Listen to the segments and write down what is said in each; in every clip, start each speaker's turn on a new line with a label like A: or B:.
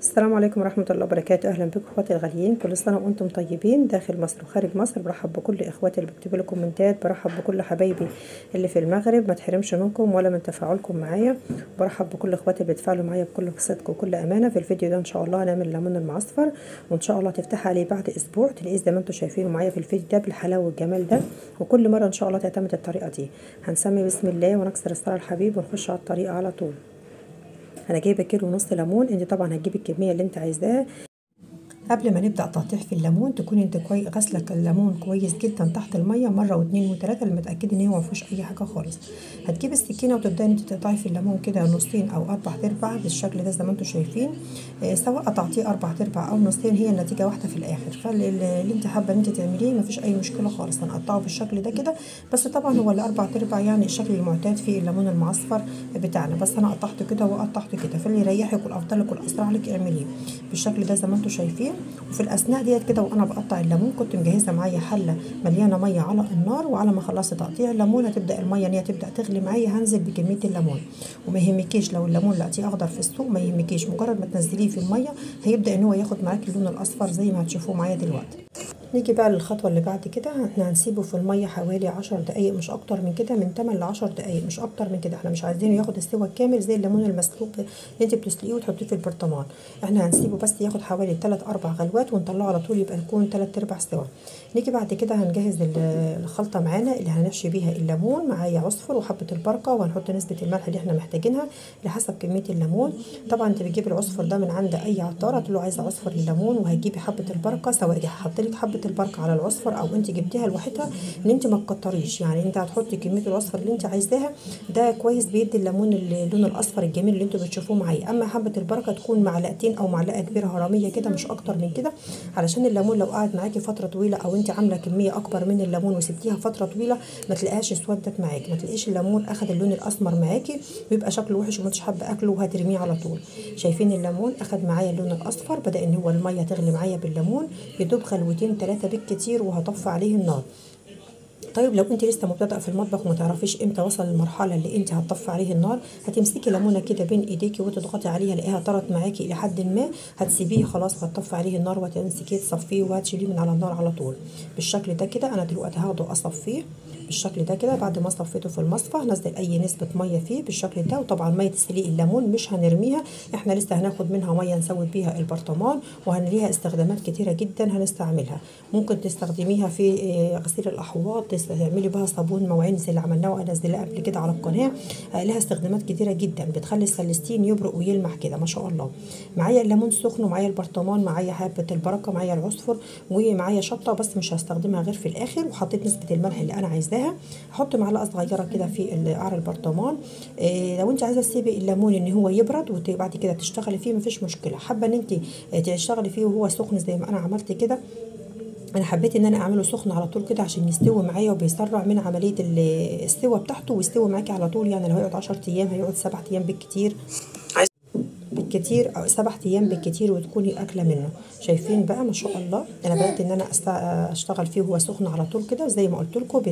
A: السلام عليكم ورحمة الله وبركاته. أهلا بكم أخواتي الغاليين. كل سنة وأنتم طيبين. داخل مصر وخارج مصر. برحب بكل إخواتي اللي بيكتبوا لي كومنتات. برحب بكل حبايبي اللي في المغرب. ما تحرمش منكم ولا من تفاعلكم معايا. برحب بكل إخواتي اللي بيتفاعلوا معايا بكل صدق وكل أمانة. في الفيديو ده إن شاء الله هنعمل الليمون المعصفر. وإن شاء الله تفتح عليه بعد أسبوع. تلاقيه زي ما أنتم شايفينه معايا في الفيديو ده بالحلاوة والجمال ده. وكل مرة إن شاء الله تعتمد الطريقة دي. هنسمي بسم الله ونكسر الصلاة الحبيب ونخش على الطريقة على طول. أنا جايبة كيلو ونص ليمون أنت طبعا هتجيبي الكمية اللي أنت عايزاها. قبل ما نبدأ تقطيع في الليمون تكوني أنت كويس غسله الليمون كويس جدا تحت المية مرة واثنين وثلاثه لما إن هو ما أي حاجة خالص. هتجيبي السكينة وتبداي أنت تقطعي في الليمون كده نصين أو أربع ارباع بالشكل ده زي ما أنتم شايفين. آه سواء قطعتيه أربع ارباع أو نصين هي النتيجة واحدة في الآخر. فاللي أنت حابة إن أنت تعمليه ما فيش أي مشكلة خالص هنقطعه بالشكل ده كده. بس طبعا هو اللي أربع ارباع يعني الشكل المعتاد في الليمون المعصفر بتاعنا. بس أنا قطعته كده وقطعته كده. فاللي يريحك والأفضل لك والأسرع لك اعمليه بالشكل ده زي ما أنتم شايفين. وفي الاثناء ديت كده وأنا بقطع الليمون كنت مجهزة معايا حلة مليانة مية على النار وعلى ما خلصت تقطيع الليمون هتبدأ المية إن هي تبدأ تغلي معايا هنزل بكمية الليمون. وما يهمكيش لو الليمون لقيتيه أخضر في السوق ما يهمكيش. مجرد ما تنزليه في المية هيبدأ إن هو ياخد معاكي اللون الأصفر زي ما هتشوفوه معايا دلوقتي. نيجي بقى للخطوة اللي بعد كده. إحنا هنسيبه في المية حوالي عشر دقايق مش أكتر من كده من 8 ل 10 دقايق مش أكتر من كده. إحنا مش عايزينه ياخد السوا الكامل زي الليمون المسلوق اللي انت بتسلقيه وتحطيه في البرطمان. إحنا هنسيبه بس ياخد حوالي 3 4 غلوات ونطلعه على طول يبقى يكون 3 ارباع سوا نيجي بعد كده هنجهز الخلطة معانا اللي هنحشي بيها الليمون معايا عصفر وحبة البركة وهنحط نسبة الملح اللي إحنا محتاجينها لحسب كمية الليمون. طبعا انت بتجيب العصفر ده من عند أي عطار هتقول له عايزة عصفر الليمون وهتجيبي حبة البركة. سواء هحط لك حبة البركة على العصفر أو أنت جبتيها لوحدها إن أنت ما تكتريش. يعني أنت هتحطي كمية العصفر اللي أنت عايزاها. ده كويس بيدي الليمون اللون الأصفر الجميل اللي أنتوا بتشوفوه معايا. أما حبة البركة تكون معلقتين أو معلقة كبيرة هرميه كده مش أكتر من كده. علشان الليمون لو قعد معاكي فترة طويلة أو أنت عاملة كمية أكبر من الليمون وسبتيها فترة طويلة ما تلاقيهاش اسودت معاكي. ما تلاقيش الليمون أخد اللون الأسمر معاكي ويبقى شكله وحش وما حابة أكله وهترميه على طول. شايفين الليمون أخد معايا اللون الأصفر بدأ إن هو المية تغلي معايا بالليمون. يدوب خلوتين ثلاثة بالكتير وهطفي عليه النار. طيب لو انت لسه مبتدئه في المطبخ وما تعرفيش إمتى وصل المرحلة اللي أنت هتطفي عليه النار هتمسكي ليمونة كده بين إيديكي وتضغطي عليها الاقيها طرت معاكي إلى حد ما هتسيبيه خلاص وهتطفي عليه النار وهتمسكيه تصفيه وهتشيليه من على النار على طول. بالشكل ده كده أنا دلوقتي هاخده أصفيه. بالشكل ده كده بعد ما صفيته في المصفى هنزل أي نسبة مية فيه بالشكل ده وطبعا مية سليق الليمون مش هنرميها. إحنا لسه هناخد منها مية نسود بيها البرطمان وهنليها استخدامات كتيرة جدا هنستعملها. ممكن تستخدميها في غسيل الأحواض تعملي بها صابون مواعين زي اللي عملناه وانزلها قبل كده على القناة. لها استخدامات كتيرة جدا. بتخلي السلستين يبرق ويلمع كده ما شاء الله. معايا الليمون سخن ومعايا البرطمان معايا حبه البركة معايا العصفر ومعايا شطة بس مش هستخدمها غير في الآخر وحطيت نسبة الملح اللي أنا عايزاها هحط معلقه صغيرة كده في قعر البرطمان. إيه لو أنت عايزة تسيبي الليمون إن هو يبرد وبعد كده تشتغلي فيه مفيش مشكلة. حابة إن أنت تشتغلي فيه وهو سخن زي ما أنا عملت كده. أنا حبيت إن أنا أعمله سخن على طول كده عشان يستوي معايا وبيسرع من عملية السوا بتاعته ويستوي معاكي على طول يعني لو هيقعد 10 أيام هيقعد 7 أيام بالكتير. بالكتير أو سبع أيام بالكتير وتكوني أكلة منه. شايفين بقى ما شاء الله أنا بدأت إن أنا أشتغل فيه وهو سخن على طول كده زي ما قلت لكم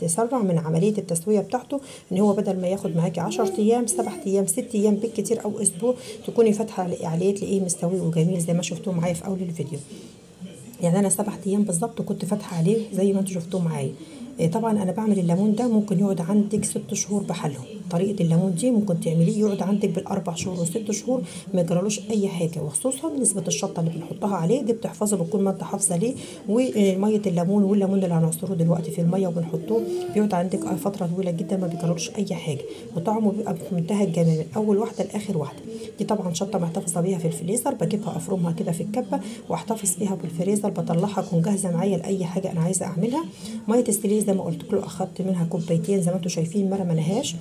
A: بتسرع من عملية التسوية بتاعته إن هو بدل ما ياخد معاكي 10 أيام 7 أيام 6 أيام بالكتير أو أسبوع تكوني فاتحة عليه تلاقيه مستوي وجميل زي ما شفتوه معايا في أول الفيديو. يعني أنا سبع أيام بالظبط كنت فاتحة عليه زي ما أنتم شفتوه معايا. طبعا أنا بعمل الليمون ده ممكن يقعد عندك ست شهور بحالهم. طريقة الليمون دي ممكن تعمليه يقعد عندك بالأربع شهور وست شهور ما يجرالوش أي حاجة. وخصوصا نسبة الشطة اللي بنحطها عليه دي بتحفظه بتكون ما انت حافظة ليه. ومية الليمون والليمون اللي هنعصره دلوقتي في المية وبنحطوه بيقعد عندك فترة طويلة جدا ما بيجرالوش أي حاجة. وطعمه بيبقى في منتهى الجمال من أول واحدة لآخر واحدة. دي طبعا شطة محتفظة بيها في الفريزر بجيبها أفرمها كده في الكبة وأحتفظ بيها بالفريزر بطلعها تكون جاهزة معايا لأي حاجة أنا عايزة أعملها. مية السليق زي ما قلت لكم أخدت منها كوبايتين زي ما أنتم شايفين ما رمناهاش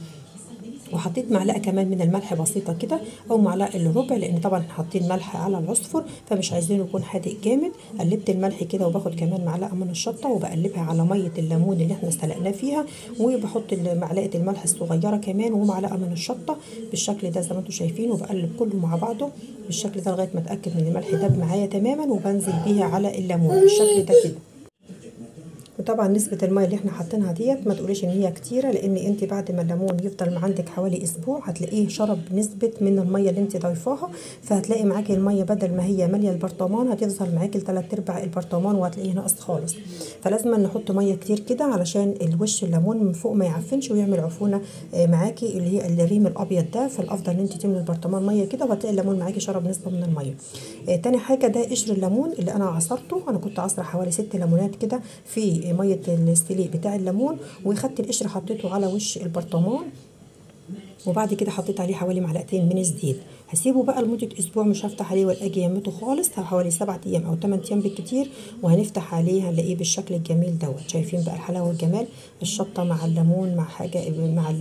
A: وحطيت معلقة كمان من الملح بسيطة كده أو معلقة إلا ربع لأن طبعا حاطين ملح على العصفر فمش عايزينه يكون حادق جامد. قلبت الملح كده وباخد كمان معلقة من الشطة وبقلبها على مية الليمون اللي إحنا سلقناه فيها وبحط معلقة الملح الصغيرة كمان ومعلقة من الشطة بالشكل ده زي ما أنتم شايفين وبقلب كله مع بعضه بالشكل ده لغاية ما أتأكد إن الملح داب معايا تماما وبنزل بيها على الليمون بالشكل ده كده. وطبعا نسبة المية اللي إحنا حاطينها ديت ما تقوليش إن هي كتيرة لأن أنت بعد ما الليمون يفضل عندك حوالي أسبوع هتلاقيه شرب نسبة من المية اللي أنت ضايفاها فهتلاقي معاكي المية بدل ما هي مالية البرطمان هتفضل معاكي لتلات أرباع البرطمان وهتلاقيه ناقص خالص. فلازم نحط مية كتير كده علشان الوش الليمون من فوق ما يعفنش ويعمل عفونة آه، معاكي اللي هي الريم الأبيض ده. فالأفضل إن أنت تملي البرطمان مية كده وهتلاقي الليمون معاكي شرب نسبة من المية. آه، تاني حاجة ده قشر الليمون اللي أنا عصرته. أنا كنت عصرة حوالي ست ليمونات كده في مية الستيليه بتاع الليمون وخدت القشر حطيته على وش البرطمان وبعد كده حطيت عليه حوالي معلقتين من الزيت. هسيبه بقى لمدة أسبوع مش هفتح عليه ولا أجي يمته خالص حوالي سبعة أيام أو تمن أيام بالكتير وهنفتح عليه هنلاقيه بالشكل الجميل دوت. شايفين بقى الحلاوة والجمال الشطة مع الليمون مع حاجة مع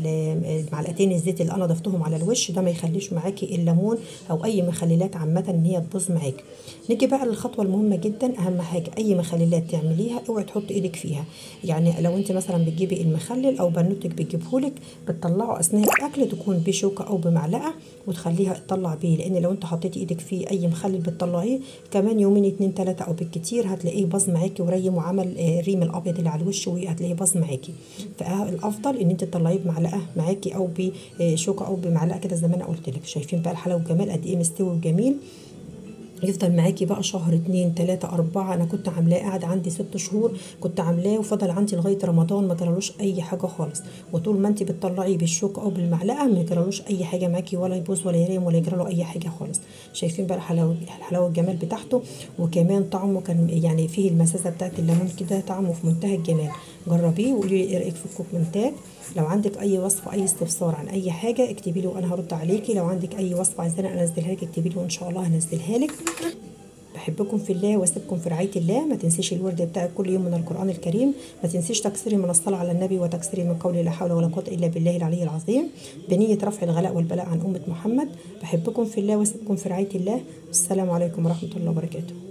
A: معلقتين الزيت اللي أنا ضفتهم على الوش ده ما يخليش معاكي الليمون أو أي مخللات عامة إن هي تبوظ معاكي. نيجي بقى للخطوة المهمة جدا أهم حاجة أي مخللات تعمليها اوعي تحطي إيدك فيها. يعني لو أنت مثلا بتجيبي المخلل أو بنوتك بتجيبهولك بتطلعه أثناء الأكل تكون بشوكة أو بمعلقة وتخليها تطلع بيه لأن لو أنت حطيتي إيدك فيه أي مخلل بتطلعيه. كمان يومين اتنين تلاتة أو بالكتير هتلاقيه باظ معاكي وريم وعمل آه، ريم الأبيض اللي على الوش وهتلاقيه باظ معاكي. فالأفضل إن أنت تطلعيه بمعلقة معاكي أو بشوكة أو بمعلقة كده زي ما أنا قلت لك. شايفين بقى الحلاوة والجمال قد إيه مستوي وجميل. يفضل معاكي بقى شهر اتنين تلاتة أربعة. أنا كنت عاملاه قاعد عندي ست شهور كنت عاملاه وفضل عندي لغاية رمضان ما جرالوش أي حاجة خالص. وطول ما انت بتطلعيه بالشوكة أو بالمعلقة ما يجرالوش أي حاجة معاكي ولا يبوظ ولا يريم ولا يجراله أي حاجة خالص. شايفين بقى الحلاوة الحلاوة والجمال بتاعته. وكمان طعمه كان يعني فيه المزازة بتاعت الليمون كده طعمه في منتهى الجمال. جربيه وقولي لي إيه رأيك في الكومنتات. لو عندك أي وصفه أي استفسار عن أي حاجة اكتبي لي وأنا هرد عليكي. لو عندك أي وصفه عايزاني أنزلها لك اكتبي لي وإن شاء الله هنزلها لك. بحبكم في الله وأسيبكم في رعاية الله. ما تنسيش الورد بتاعك كل يوم من القرآن الكريم. ما تنسيش تكسري من الصلاة على النبي وتكسري من قول لا حول ولا قوة إلا بالله العلي العظيم. بنية رفع الغلاء والبلاء عن أمة محمد. بحبكم في الله وأسيبكم في رعاية الله. والسلام عليكم ورحمة الله وبركاته.